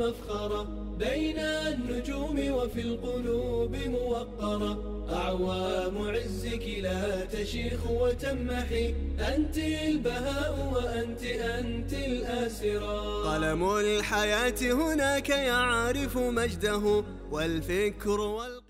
ومفخرة بين النجوم وفي القلوب موقرة. أعوام عزك لا تشيخ وتمحي. أنت البهاء وأنت أنت الآسرة. قلم الحياة هناك يعرف مجده والفكر والقرار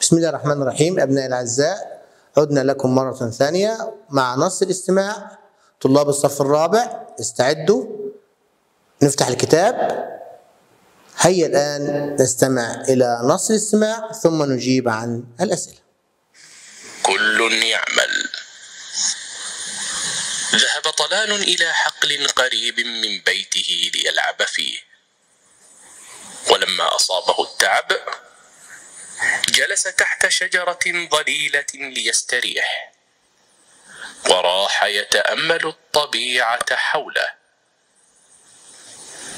بسم الله الرحمن الرحيم. أبنائي الأعزاء عدنا لكم مرة ثانية مع نص الاستماع. طلاب الصف الرابع استعدوا. نفتح الكتاب. هيا الآن نستمع إلى نص الاستماع ثم نجيب عن الأسئلة. كل يعمل. ذهب طلال إلى حقل قريب من بيته ليلعب فيه. ولما أصابه التعب جلس تحت شجرة ظليلة ليستريح. وراح يتأمل الطبيعة حوله.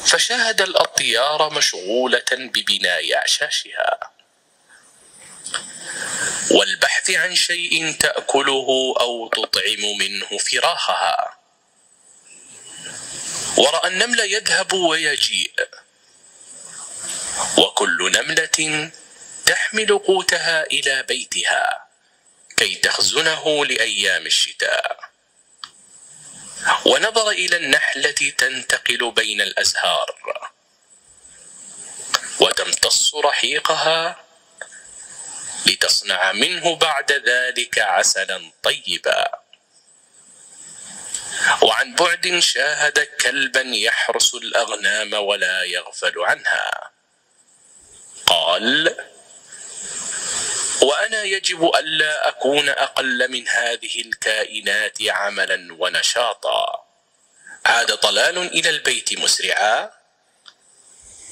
فشاهد الأطيار مشغولة ببناء أعشاشها. والبحث عن شيء تأكله أو تطعم منه فراخها ورأى النمل يذهب ويجيء. وكل نملة تحمل قوتها إلى بيتها كي تخزنه لأيام الشتاء. ونظر إلى النحلة تنتقل بين الأزهار. وتمتص رحيقها لتصنع منه بعد ذلك عسلا طيبا. وعن بعد شاهد كلبا يحرس الأغنام ولا يغفل عنها. قال وأنا يجب ألا أكون أقل من هذه الكائنات عملا ونشاطا عاد طلال إلى البيت مسرعا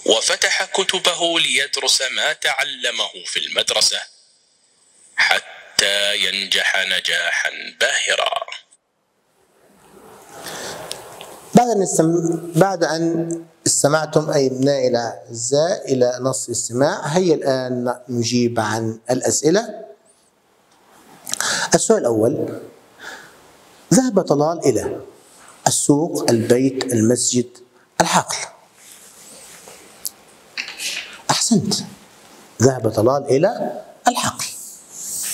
وفتح كتبه ليدرس ما تعلمه في المدرسة حتى ينجح نجاحا باهرا بعد أن. بعد أن استمعتم أي أبنائي الأعزاء إلى نص الاستماع. هيا الآن نجيب عن الأسئلة. السؤال الأول ذهب طلال إلى السوق البيت المسجد الحقل. أحسنت. ذهب طلال إلى الحقل.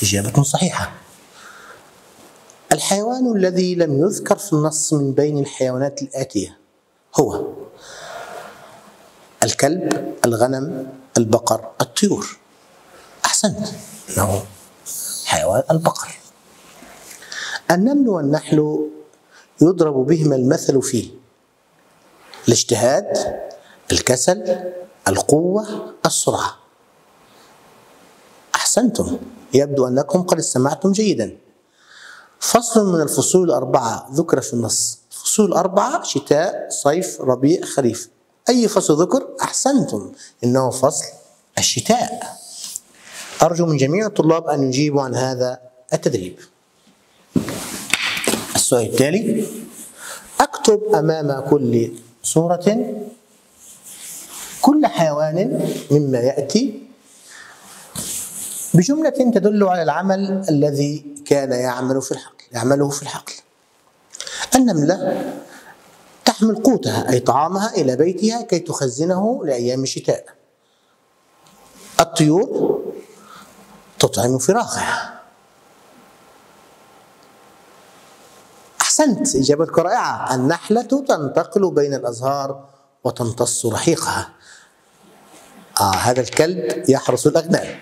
إجابة صحيحة. الحيوان الذي لم يذكر في النص من بين الحيوانات الآتية هو الكلب الغنم البقر الطيور. أحسنت. إنه حيوان البقر. النمل والنحل يضرب بهما المثل في الاجتهاد الكسل القوة السرعة. أحسنتم. يبدو أنكم قد استمعتم جيدا. فصل من الفصول الأربعة. ذكر في النص. الفصول الأربعة شتاء صيف ربيع خريف. أي فصل ذكر أحسنتم. إنه فصل الشتاء. أرجو من جميع الطلاب أن يجيبوا عن هذا التدريب. السؤال التالي أكتب أمام كل صورة كل حيوان مما يأتي بجملة تدل على العمل الذي كان يعمل في الحقل يعمله في الحقل. النملة تحمل قوتها أي طعامها إلى بيتها كي تخزنه لأيام الشتاء. الطيور تطعم فراخها. أحسنت إجابتك رائعة. النحلة تنتقل بين الأزهار وتمتص رحيقها. آه هذا الكلب يحرس الأغنام.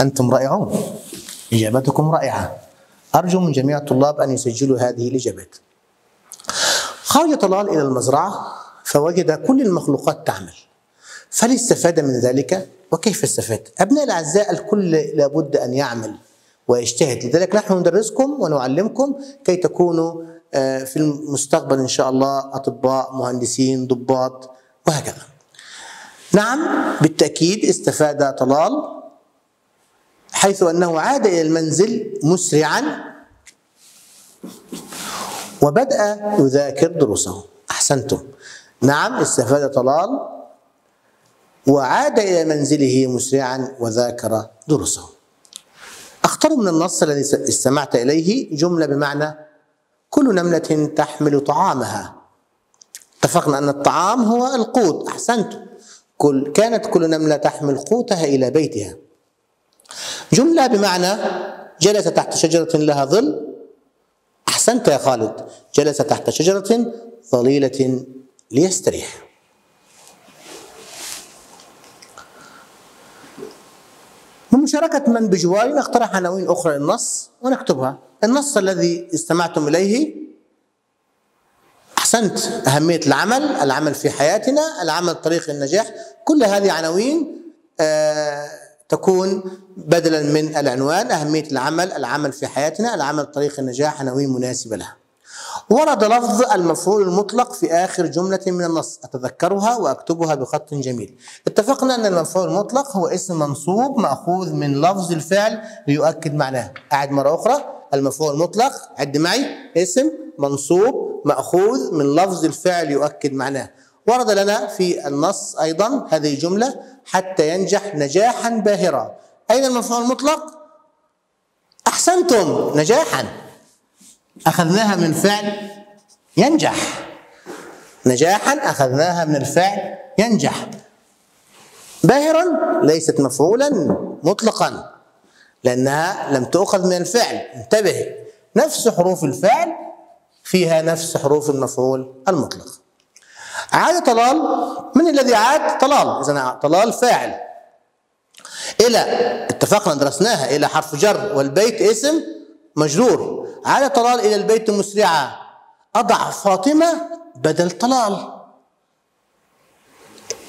أنتم رائعون. إجابتكم رائعة. أرجو من جميع الطلاب أن يسجلوا هذه الإجابات. خرج طلال إلى المزرعة فوجد كل المخلوقات تعمل. فهل استفاد من ذلك وكيف استفاد؟ أبناء الأعزاء الكل لابد أن يعمل ويجتهد. لذلك نحن ندرسكم ونعلمكم كي تكونوا في المستقبل إن شاء الله أطباء مهندسين ضباط وهكذا. نعم بالتأكيد استفاد طلال حيث أنه عاد إلى المنزل مسرعا وبدأ يذاكر دروسه. أحسنتم. نعم استفاد طلال وعاد إلى منزله مسرعا وذاكر دروسه. اختر من النص الذي استمعت إليه جملة بمعنى كل نملة تحمل طعامها. اتفقنا أن الطعام هو القوت. أحسنت كل كانت كل نملة تحمل قوتها إلى بيتها. جملة بمعنى جلس تحت شجرة لها ظل أحسنت يا خالد. جلس تحت شجرة ظليلة ليستريح. بمشاركة من بجواري نقترح عناوين أخرى للنص ونكتبها. النص الذي استمعتم إليه أحسنت أهمية العمل العمل في حياتنا العمل طريق النجاح. كل هذه عناوين آه تكون بدلا من العنوان أهمية العمل العمل في حياتنا العمل طريق النجاح عناوين مناسبة لها. ورد لفظ المفعول المطلق في آخر جملة من النص. أتذكرها وأكتبها بخط جميل. اتفقنا أن المفعول المطلق هو اسم منصوب مأخوذ من لفظ الفعل ليؤكد معناه. أعد مرة أخرى. المفعول المطلق عد معي اسم منصوب مأخوذ من لفظ الفعل يؤكد معناه. ورد لنا في النص أيضا هذه الجملة حتى ينجح نجاحا باهرا. أين المفعول المطلق؟ أحسنتم نجاحا. أخذناها من فعل ينجح. نجاحا أخذناها من الفعل ينجح. باهرا ليست مفعولا مطلقا لأنها لم تؤخذ من الفعل. انتبه نفس حروف الفعل فيها نفس حروف المفعول المطلق. عاد طلال من الذي عاد؟ طلال. إذا طلال فاعل. إلى اتفقنا درسناها. إلى حرف جر والبيت اسم مجرور. عاد طلال إلى البيت مسرعة. أضع فاطمة بدل طلال.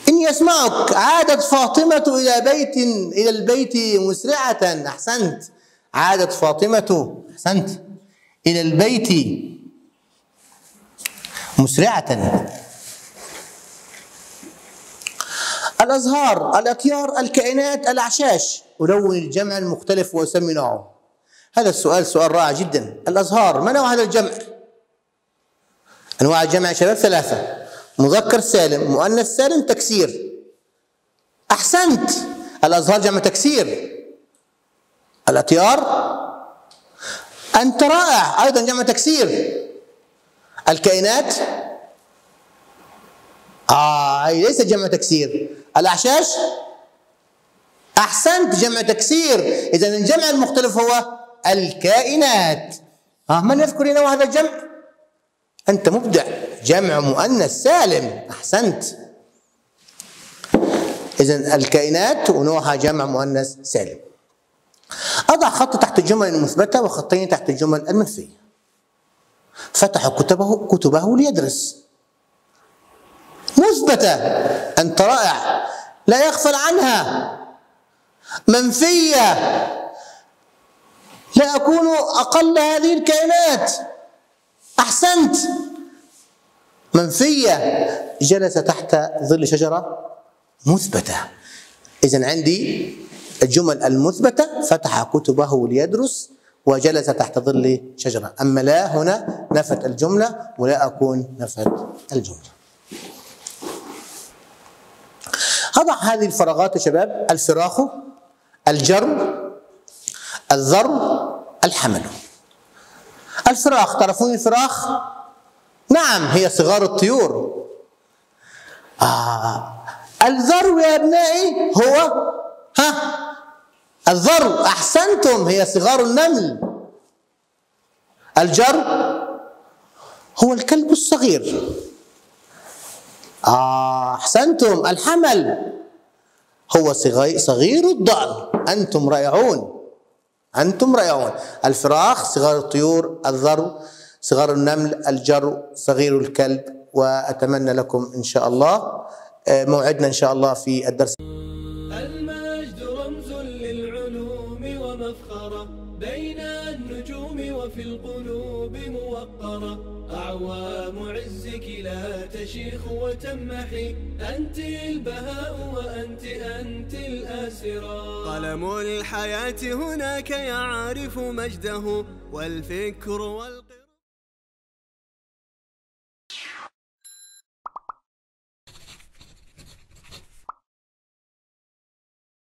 إني أسمعك. عادت فاطمة إلى بيت إلى البيت مسرعة. أحسنت. عادت فاطمة أحسنت إلى البيت مسرعة. الأزهار الأطيار الكائنات الأعشاش. ألون الجمع المختلف وأسمي نوعه. هذا السؤال سؤال رائع جدا. الأزهار ما نوع هذا الجمع؟ أنواع الجمع شباب ثلاثة. مذكر سالم مؤنث سالم تكسير. أحسنت. الأزهار جمع تكسير. الأطيار؟ أنت رائع. أيضا جمع تكسير. الكائنات؟ آه ليس جمع تكسير. الأعشاش أحسنت جمع تكسير. إذا الجمع المختلف هو الكائنات. آه من يذكر نوع هذا الجمع؟ أنت مبدع. جمع مؤنث سالم. أحسنت. إذا الكائنات ونوعها جمع مؤنث سالم. أضع خط تحت الجمل المثبتة وخطين تحت الجمل المنفية. فتح كتبه كتبه ليدرس. مثبتة. أنت رائع. لا يغفل عنها. منفية. لا أكون أقل هذه الكائنات أحسنت. منفية. جلس تحت ظل شجرة مثبتة. إذا عندي الجمل المثبتة. فتح كتبه ليدرس وجلس تحت ظل شجرة. أما لا هنا نفت الجملة ولا أكون نفت الجملة. أضع هذه الفراغات يا شباب الفراخ الجر الذر الحمل. الفراخ تعرفون الفراخ؟ نعم هي صغار الطيور. آه. الذر يا أبنائي هو ها الذر أحسنتم هي صغار النمل. الجر هو الكلب الصغير. آه أحسنتم الحمل. هو صغير الضأن. أنتم رائعون. أنتم رائعون. الفراخ صغار الطيور الذر صغار النمل الجر صغير الكلب وأتمنى لكم إن شاء الله موعدنا إن شاء الله في الدرس. وتمحي أنت البهاء وأنت أنت الآسرة. قلم الحياة هناك يعرف مجده والفكر والقلب